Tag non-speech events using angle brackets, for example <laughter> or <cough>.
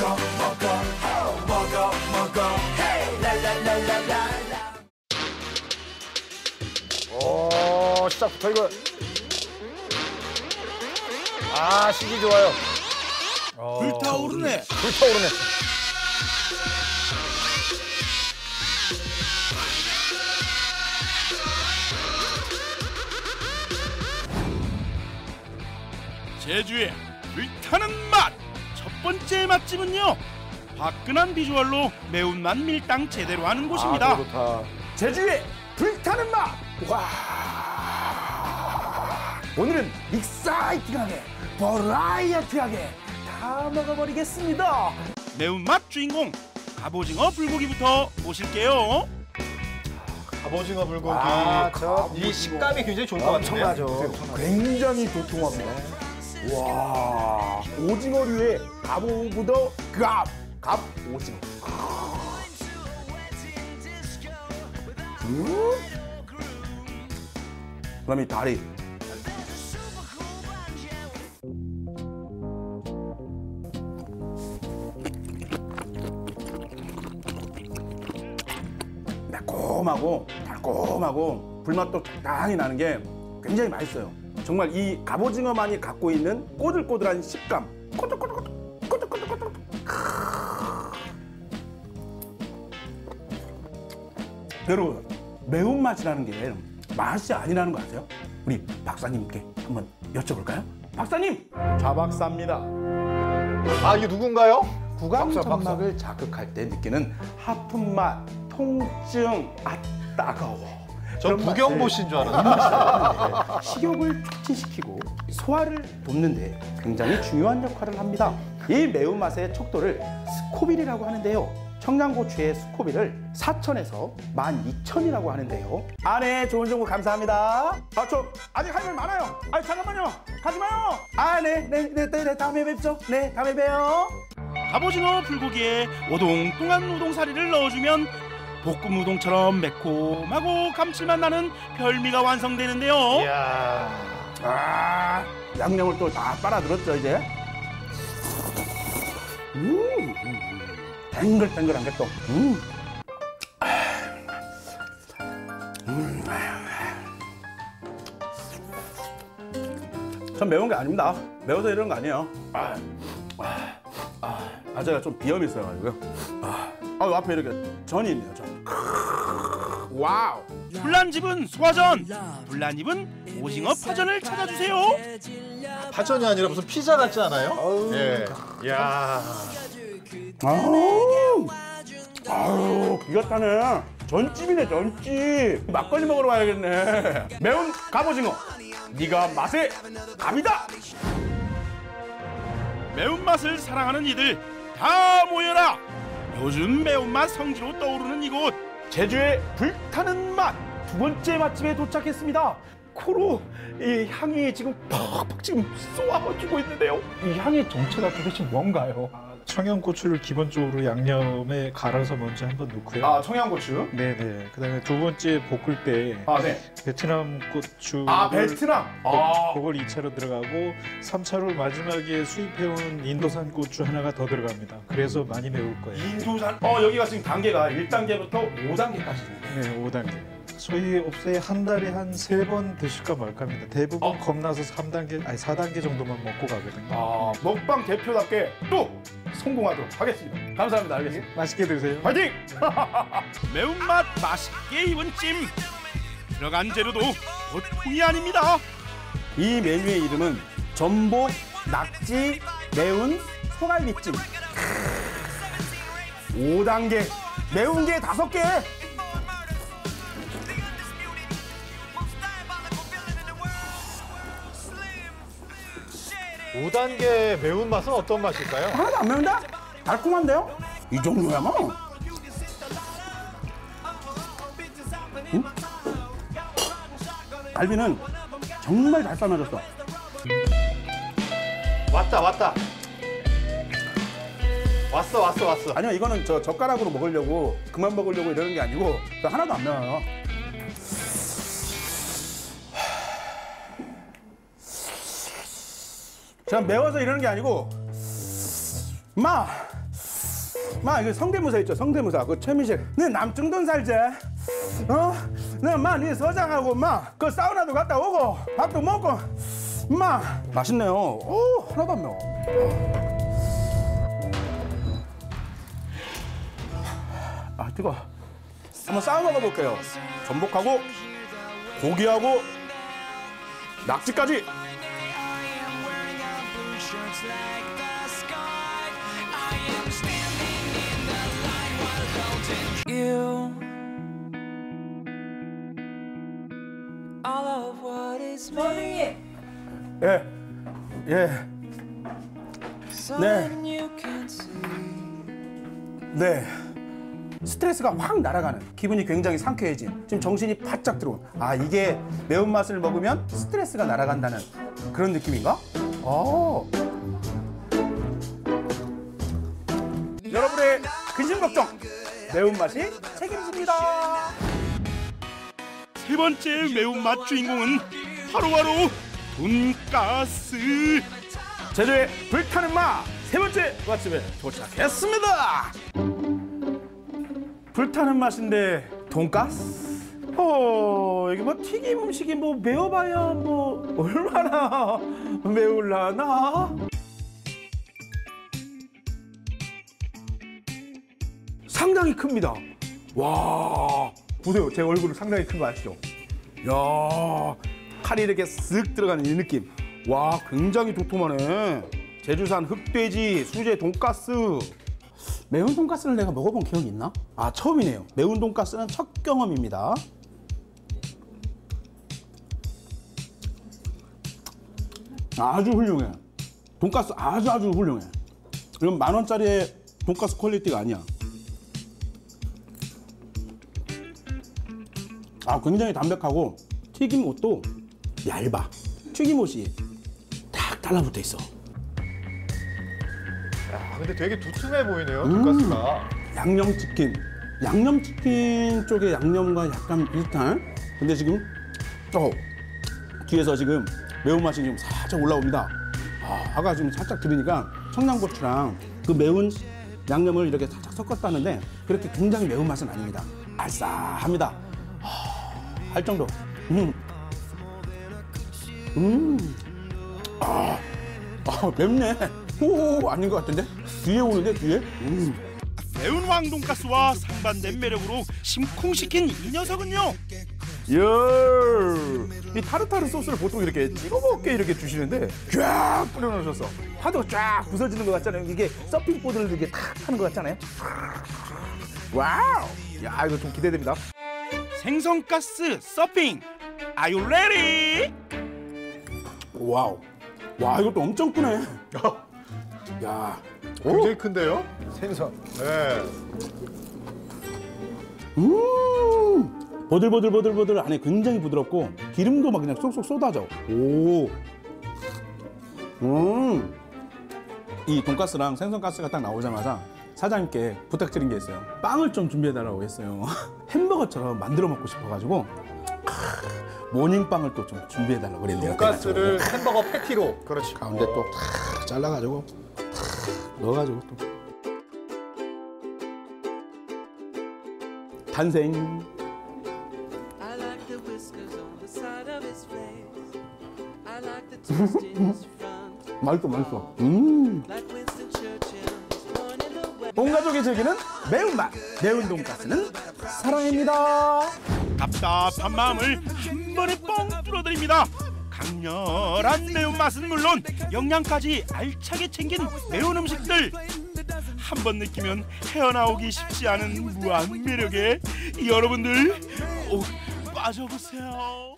먹어 먹어 먹어 먹어 랄랄랄랄랄라 오, 시작부터 이거. 아, 시기 좋아요. 불타오르네 불타오르네. 제주의 불타는 맛! 첫 번째 맛집은요. 화끈한 비주얼로 매운맛 밀당 제대로 하는 곳입니다. 아, 좋다. 제주의 불타는 맛! 와! 오늘은 익사이팅하게, 버라이어티하게 다 먹어버리겠습니다. 매운맛 주인공 갑오징어 불고기부터 보실게요. 갑오징어 불고기. 아, 저이 식감이 굉장히 좋을 것. 엄청나죠. 굉장히 도톰합니다. 와, 오징어류의 갑, 갑 오징어. 음? 그다음에 이 다리. 매콤하고 달콤하고 불맛도 적당히 나는 게 굉장히 맛있어요. 정말 이 갑오징어만이 갖고 있는 꼬들꼬들한 식감. 꼬들꼬들꼬들, 꼬들꼬들꼬들. 여러분 매운맛이라는 게 맛이 아니라는 거 아세요? 우리 박사님께 한번 여쭤볼까요? 박사님! 자박사입니다. 아, 이게 누군가요? 구강 박사. 점막을 자극할 때 느끼는 하품 맛, 통증, 아 따가워. 전 구경 보신 줄 알았는데. 식욕을 촉진시키고 소화를 돕는데 굉장히 중요한 역할을 합니다. 이 매운맛의 척도를 스코빌이라고 하는데요. 청양고추의 스코빌을 4천에서 12,000이라고 하는데요. 아, 네. 좋은 정보 감사합니다. 아, 저 아직 할말 많아요. 아, 잠깐만요. 가지 마요. 아, 네. 네, 네, 네, 네. 다음에 뵙죠. 네, 다음에 봬요. 갑오징어 불고기에 오동통한 우동사리를 넣어주면 볶음 우동처럼 매콤하고 감칠맛 나는 별미가 완성되는데요. 이야. 아, 양념을 또 다 빨아들었죠, 이제. 음, 탱글탱글한 게 또. 음. 음. 전 매운 게 아닙니다. 매워서 이런 거 아니에요. 아, 아, 아, 아, 제가 좀 비염이 있어가지고요. 아, 아, 앞에 이렇게 전이 있네요, 전. wow. 불난 집은 소화전, 불난 입은 오징어 파전을 찾아주세요. 파전이 아니라 무슨 피자 같지 않아요? 예. 이야. 아우, 아유, 기가 차네. 전집이네, 전집. 막걸리 먹으러 가야겠네. 매운 갑오징어. 네가 맛의 갑이다. 매운맛을 사랑하는 이들 다 모여라. 요즘 매운맛 성지로 떠오르는 이곳. 제주의 불타는 맛. 두 번째 맛집에 도착했습니다. 코로 이 향이 지금 팍팍 지금 쏘아지고 있는데요. 이 향의 정체가 도대체 뭔가요? 청양고추를 기본적으로 양념에 갈아서 먼저 한번 넣고요. 아, 청양고추. 네네. 그다음에 두 번째 볶을 때 아, 네. 베트남 고추를 아, 베트남. 아, 그걸 2차로 들어가고 3차로 마지막에 수입해온 인도산 고추 하나가 더 들어갑니다. 그래서 많이 매울 거예요. 인도산. 어, 여기가 지금 단계가 1단계부터 5단계까지 있네요. 네, 5단계. 저희 업소에 한 달에 한 세 번 드실까 말까 합니다. 대부분 어. 겁나서 3단계, 아니 4단계 정도만 먹고 가거든요. 아, 먹방 대표답게 또 성공하도록 하겠습니다. 감사합니다. 알겠습니다. 맛있게 드세요. 화이팅! <laughs> 매운맛 맛있게 입은 찜. 들어간 재료도 보통이 아닙니다. 이 메뉴의 이름은 전복, 낙지, 매운 소갈비찜. 5단계, 매운 게 5개. 오단계 매운맛은 어떤 맛일까요? 하나도 안 매운데? 달콤한데요? 이 정도야만. 응? 갈비는 정말 잘 삶아졌어. 왔다, 왔다. 왔어, 왔어, 왔어. 아니요, 이거는 저 젓가락으로 먹으려고 그만 먹으려고 이러는 게 아니고 저 하나도 안 매워요. 제가 매워서 이러는 게 아니고 마 마 이거 성대모사 있죠? 성대모사. 그 최민식. 네 남중동 살지. 어? 네마네 서장하고 마그 사우나도 갔다 오고 밥도 먹고 마. 맛있네요. 오 하나도 안 매워. 아 뜨거. 한번 싸워 먹어볼게요. 전복하고 고기하고 낙지까지 Is made, 예 예. see. 네. 스트레스가 확 날아가는 기분이 굉장히 상쾌해진 지금 정신이 바짝 들어온 아 이게 매운맛을 먹으면 스트레스가 날아간다는 그런 느낌인가? 어. 여러분의 근심 걱정 매운맛이 책임집니다. 세 번째 매운맛 주인공은 바로바로 돈가스. 제주의 불타는 맛 세 번째 맛집에 도착했습니다. 불타는 맛인데 돈가스? 어 이게 뭐 튀김 음식이 뭐 매워봐야 뭐 얼마나 <laughs> 매울라나? 상당히 큽니다. 와 보세요 제 얼굴은 상당히 큰 거 아시죠? 야 칼이 이렇게 쓱 들어가는 이 느낌. 와 굉장히 도톰하네. 제주산 흑돼지 수제 돈가스. 매운 돈가스를 내가 먹어본 기억이 있나? 아 처음이네요. 매운 돈가스는 첫 경험입니다. 아주 훌륭해. 돈가스 아주 아주 훌륭해. 이건 만 원짜리의 돈가스 quality가 아니야. 아 굉장히 담백하고 튀김옷도 얇아. 튀김옷이 딱 달라붙어 있어. 아, 근데 되게 두툼해 보이네요, 돈가스가. 양념치킨. 양념치킨 쪽의 양념과 약간 비슷한. 근데 지금 어 뒤에서 지금 매운맛이 지금 살짝 올라옵니다. 아, 아까 지금 살짝 들으니까 청양고추랑 그 매운 양념을 이렇게 살짝 섞었다는데 그렇게 굉장히 매운 맛은 아닙니다. 알싸합니다. 아, 할 정도. 음. 음. 아, 아 맵네. 오, 아닌 것 같은데? 뒤에 오는데, 뒤에? 음. 매운 왕돈가스와 상반된 매력으로 심쿵시킨 이 녀석은요. 열. 이 타르타르 소스를 보통 이렇게 찍어 먹게 이렇게 주시는데 쫙 뿌려놓으셨어. 파도 쫙 부서지는 것 같잖아요. 이게 서핑보드를 이렇게 탁 하는 것 같잖아요. wow. 야 이거 좀 기대됩니다. 생선가스 서핑. Are you ready? wow. 와 이것도 엄청 크네. <laughs> 야. 오. 굉장히 큰데요? 생선. 네. 음. 보들보들보들보들 안에 굉장히 부드럽고 기름도 막 그냥 쏙쏙 쏟아져. 오. 음. 이 돈가스랑 생선가스가 딱 나오자마자 사장님께 부탁드린 게 있어요. 빵을 좀 준비해달라고 했어요. <laughs> 햄버거처럼 만들어 먹고 싶어가지고 크, 모닝빵을 또 좀 준비해달라고 그랬네요. 돈가스를 햄버거 패티로. 그렇지. 가운데 또 탁 잘라가지고 탁 넣어가지고 또 탄생. <laughs> 맛있어 맛있어. 음. 온 가족이 즐기는 매운맛 매운 돈가스는 사랑입니다. 답답한 마음을 한 번에 뻥 뚫어드립니다. 강렬한 매운맛은 물론 영양까지 알차게 챙긴 매운 음식들 한 번 느끼면 헤어나오기 쉽지 않은 무한 매력에 여러분들 오, 빠져보세요.